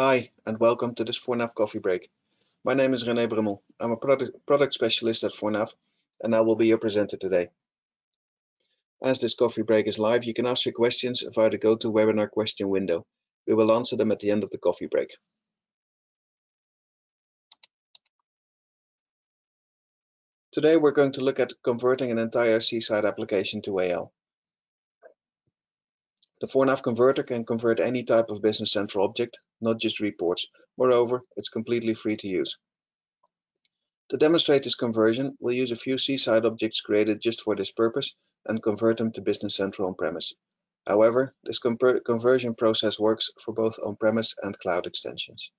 Hi, and welcome to this ForNAV coffee break. My name is René Brummel. I'm a product, product specialist at ForNAV, and I will be your presenter today. As this coffee break is live, you can ask your questions via the GoToWebinar question window. We will answer them at the end of the coffee break. Today we're going to look at converting an entire C/SIDE application to AL. The ForNAV converter can convert any type of Business Central object, not just reports. Moreover, it's completely free to use. To demonstrate this conversion, we'll use a few C/SIDE objects created just for this purpose and convert them to Business Central on-premise. However, this conversion process works for both on-premise and cloud extensions.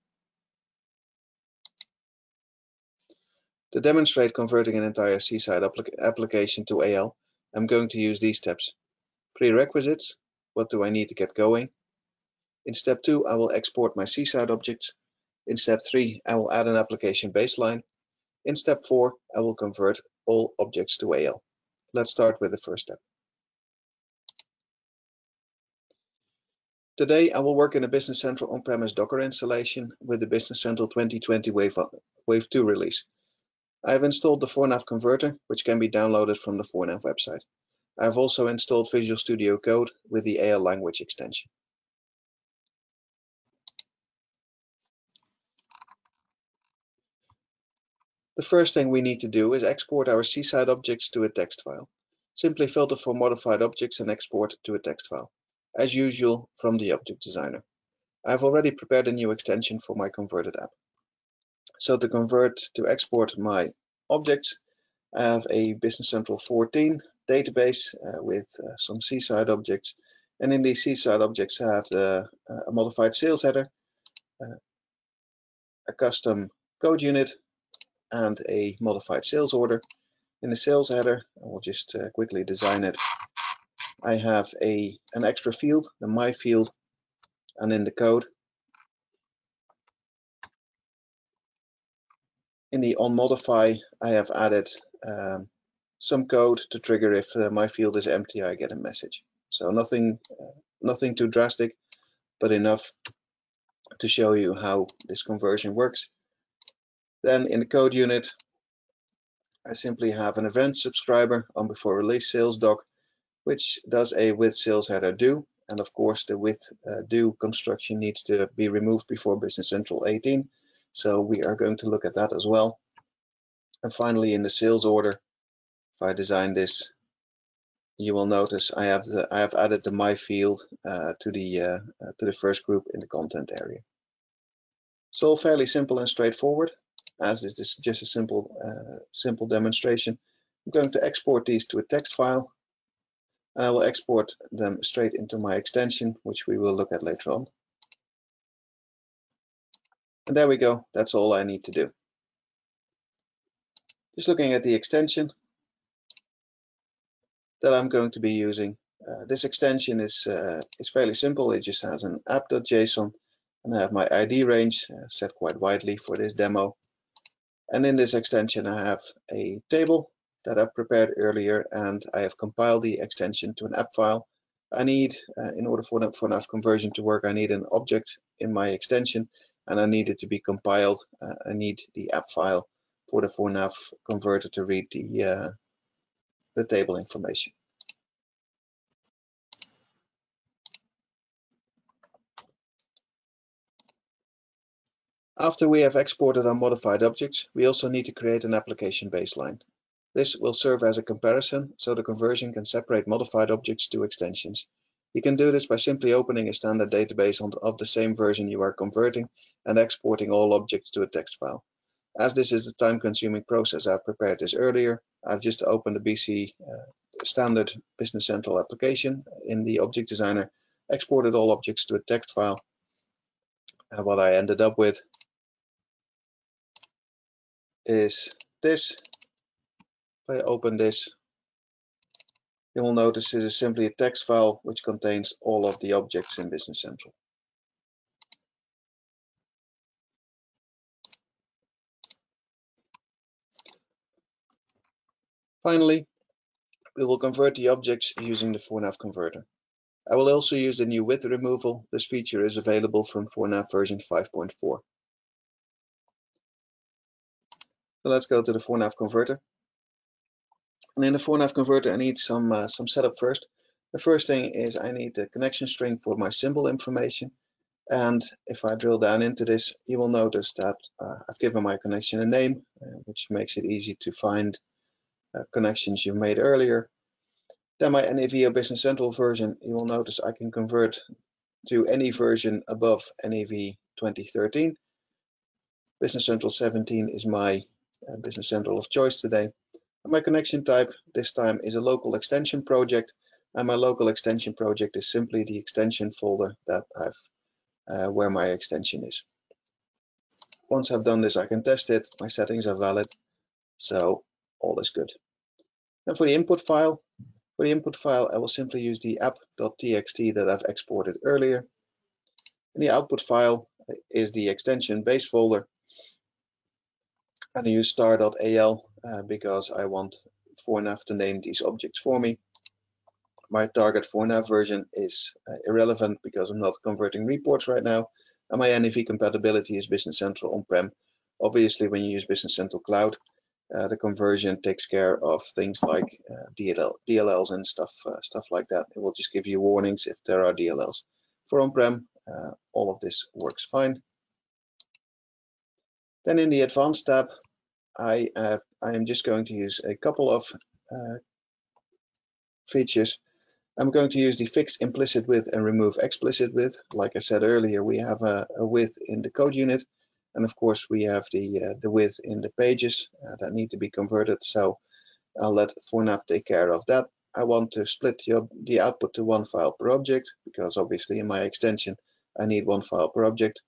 To demonstrate converting an entire applic application to AL, I'm going to use these steps. Prerequisites, what do I need to get going? In step two, I will export my C/SIDE objects. In step three, I will add an application baseline. In step four, I will convert all objects to AL. Let's start with the first step. Today, I will work in a Business Central on-premise Docker installation with the Business Central 2020 Wave, Wave 2 release. I have installed the ForNAV converter, which can be downloaded from the ForNAV website. I have also installed Visual Studio Code with the AL language extension. The first thing we need to do is export our C/SIDE objects to a text file. Simply filter for modified objects and export to a text file, as usual from the Object Designer. I have already prepared a new extension for my converted app. So to convert to export my objects, I have a Business Central 14 database uh, with uh, some C/SIDE objects. And in these C/SIDE objects, I have the, uh, a modified sales header, a custom code unit, and a modified sales order. In the sales header, I will just quickly design it. I have a an extra field, the my field, and in the code, in the on modify, I have added um, some code to trigger if uh, my field is empty, I get a message. So nothing, uh, nothing too drastic, but enough to show you how this conversion works. Then in the code unit, I simply have an event subscriber on before release sales doc, which does a with sales header do. And of course, the with uh, do construction needs to be removed before Business Central 18. So we are going to look at that as well. And finally, in the sales order, if I design this, you will notice I have the I have added the my field uh, to the uh, uh, to the first group in the content area. It's all fairly simple and straightforward, as this is just a simple uh, simple demonstration. I'm going to export these to a text file, and I will export them straight into my extension, which we will look at later on. And there we go. That's all I need to do. Just looking at the extension, that I'm going to be using. Uh, this extension is uh, is fairly simple. It just has an app.json and I have my ID range uh, set quite widely for this demo. And in this extension, I have a table that I've prepared earlier and I have compiled the extension to an app file. I need, uh, in order for, ForNAV conversion to work, I need an object in my extension and I need it to be compiled. Uh, I need the app file for the ForNAV converter to read the, uh, the table information. After we have exported our modified objects, we also need to create an application baseline. This will serve as a comparison so the conversion can separate modified objects to extensions. You can do this by simply opening a standard database of the same version you are converting and exporting all objects to a text file. As this is a time-consuming process, I've prepared this earlier. I've just opened the BC uh, standard Business Central application in the Object Designer, exported all objects to a text file. And what I ended up with is this. If I open this, you will notice it is simply a text file which contains all of the objects in Business Central. Finally, we will convert the objects using the ForNAV converter. I will also use the new with removal. This feature is available from ForNAV version 5.4. So let's go to the ForNAV converter. And in the ForNAV converter, I need some uh, some setup first. The first thing is I need the connection string for my symbol information. And if I drill down into this, you will notice that uh, I've given my connection a name, uh, which makes it easy to find connections you made earlier. Then my NAV Business Central version, you will notice I can convert to any version above NAV 2013. Business Central 17 is my uh, Business Central of choice today. And my connection type this time is a local extension project and my local extension project is simply the extension folder that I've uh, where my extension is. Once I've done this, I can test it. My settings are valid, so all is good. Then for the input file, for the input file, I will simply use the app.txt that I've exported earlier. And the output file is the extension base folder. And I use star.al uh, because I want ForNAV to name these objects for me my target ForNAV version is uh, irrelevant because I'm not converting reports right now. And my NAV compatibility is Business Central on-prem. Obviously, when you use Business Central Cloud, uh, the conversion takes care of things like uh, DLL, DLLs and stuff, uh, stuff like that. It will just give you warnings if there are DLLs. For on-prem, uh, all of this works fine. Then in the Advanced tab, I, have, I am just going to use a couple of uh, features I'm going to use the fixed implicit with and remove explicit with. Like I said earlier, we have a, a with in the code unit. And of course, we have the, uh, the with in the pages uh, that need to be converted. So I'll let ForNAV take care of that. I want to split the, the output to one file per object because obviously in my extension, I need one file per object.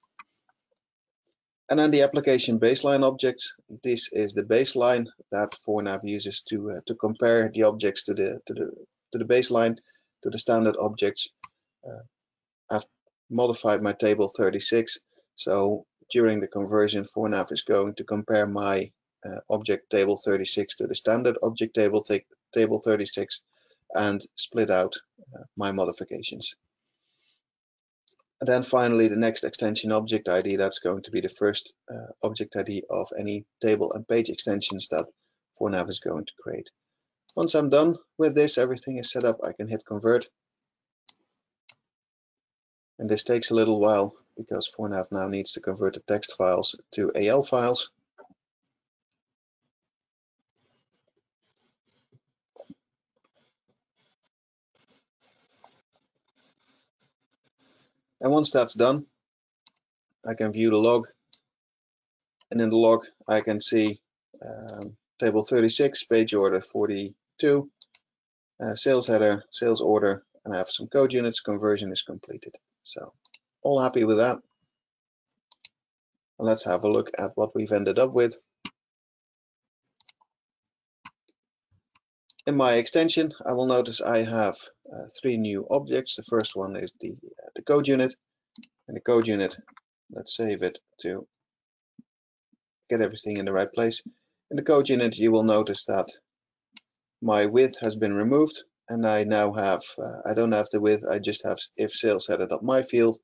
And then the application baseline objects. This is the baseline that ForNAV uses to uh, to compare the objects to the to the to the baseline to the standard objects. Uh, I've modified my table 36. So during the conversion, ForNAV is going to compare my uh, object table 36 to the standard object table table 36 and split out uh, my modifications. And then finally, the next extension object ID, that's going to be the first uh, object ID of any table and page extensions that ForNAV is going to create. Once I'm done with this, everything is set up, I can hit convert. And this takes a little while because ForNAV now needs to convert the text files to AL files. And once that's done, I can view the log. And in the log, I can see um, table 36, page order 42, uh, sales header, sales order, and I have some code units, conversion is completed. So all happy with that. And let's have a look at what we've ended up with. In my extension, I will notice I have uh, three new objects. The first one is the, uh, the code unit. And the code unit, let's save it to get everything in the right place. In the code unit, you will notice that my with has been removed and I now have, uh, I don't have the with, I just have if sales added up my field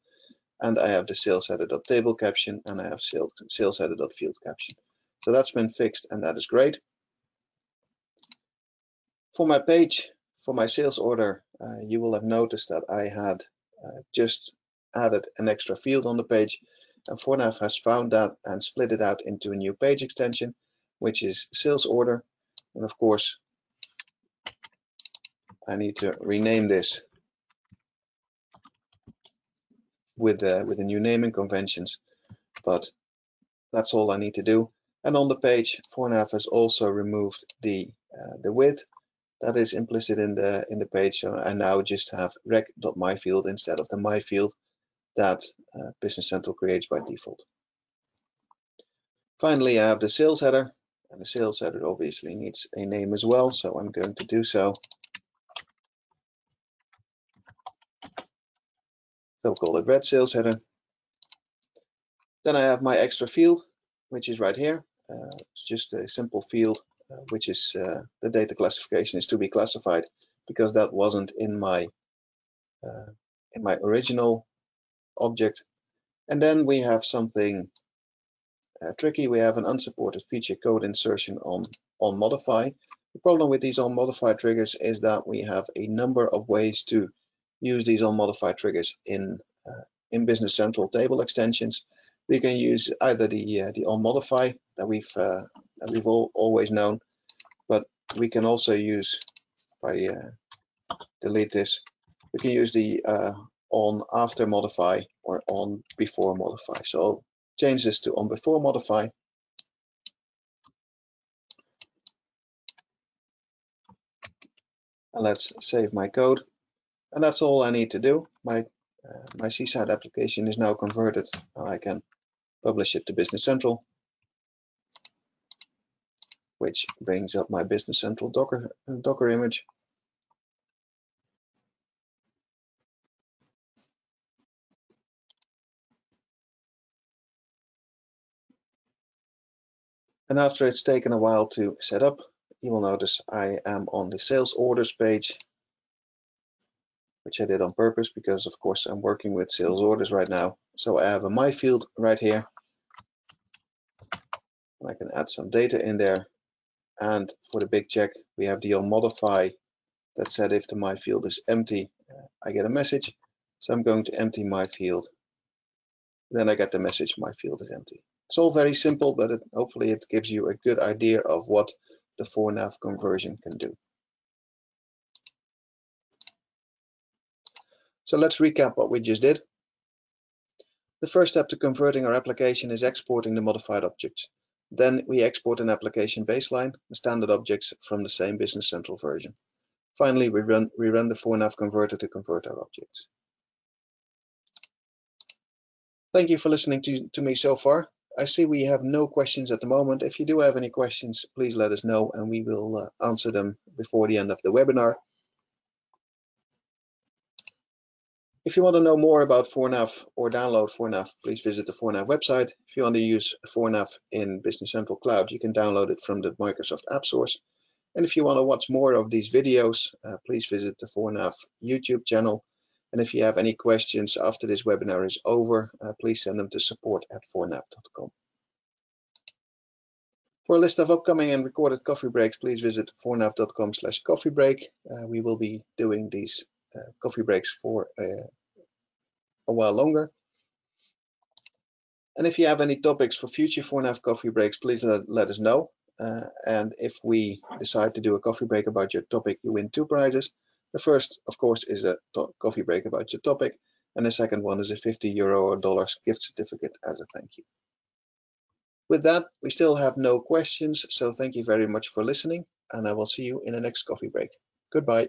and I have the sales header.table caption and I have sales, sales header.field caption. So that's been fixed and that is great. For my page, for my sales order, uh, you will have noticed that I had uh, just added an extra field on the page and ForNAV has found that and split it out into a new page extension, which is sales order. And of course, I need to rename this with the, with the new naming conventions, but that's all I need to do. And on the page, ForNAV has also removed the uh, the with that is implicit in the in the page. So I now just have rec.myfield instead of the my field that uh, Business Central creates by default. Finally, I have the sales header, and the sales header obviously needs a name as well, so I'm going to do so. We'll call it red sales header. Then I have my extra field, which is right here. Uh, it's just a simple field, uh, which is uh, the data classification is to be classified because that wasn't in my uh, in my original object. And then we have something uh, tricky. We have an unsupported feature code insertion on on modify. The problem with these on modify triggers is that we have a number of ways to use these unmodified triggers in uh, in Business Central table extensions. We can use either the uh, the on modify that we've uh, that we've all, always known, but we can also use I uh, delete this, we can use the uh, on after modify or on before modify. So I'll change this to on before modify. And let's save my code. And that's all I need to do. My uh, my C/SIDE application is now converted and I can publish it to Business Central, which brings up my Business Central Docker, Docker image. And after it's taken a while to set up, you will notice I am on the sales orders page, which I did on purpose because of course I'm working with sales orders right now. So I have a my field right here. And I can add some data in there. And for the big check, we have the on modify that said if the my field is empty, I get a message. So I'm going to empty my field. Then I get the message my field is empty. It's all very simple, but it, hopefully it gives you a good idea of what the ForNAV conversion can do. So let's recap what we just did. The first step to converting our application is exporting the modified objects. Then we export an application baseline, the standard objects from the same Business Central version. Finally, we run, we run the ForNAV converter to convert our objects. Thank you for listening to, to me so far. I see we have no questions at the moment. If you do have any questions, please let us know and we will uh, answer them before the end of the webinar. If you want to know more about ForNAV or download ForNAV, please visit the ForNAV website. If you want to use ForNAV in Business Central Cloud, you can download it from the Microsoft App Source. And if you want to watch more of these videos, uh, please visit the ForNAV YouTube channel. And if you have any questions after this webinar is over, uh, please send them to support at ForNAV.com. For a list of upcoming and recorded coffee breaks, please visit 4nav.com slash coffee break. Uh, we will be doing these uh, coffee breaks for uh, a while longer. And if you have any topics for future ForNAV coffee breaks, please let, let us know. Uh, and if we decide to do a coffee break about your topic, you win two prizes. The first, of course, is a coffee break about your topic, and the second one is a 50 euro or dollars gift certificate as a thank you. With that, we still have no questions, so thank you very much for listening, and I will see you in the next coffee break. Goodbye.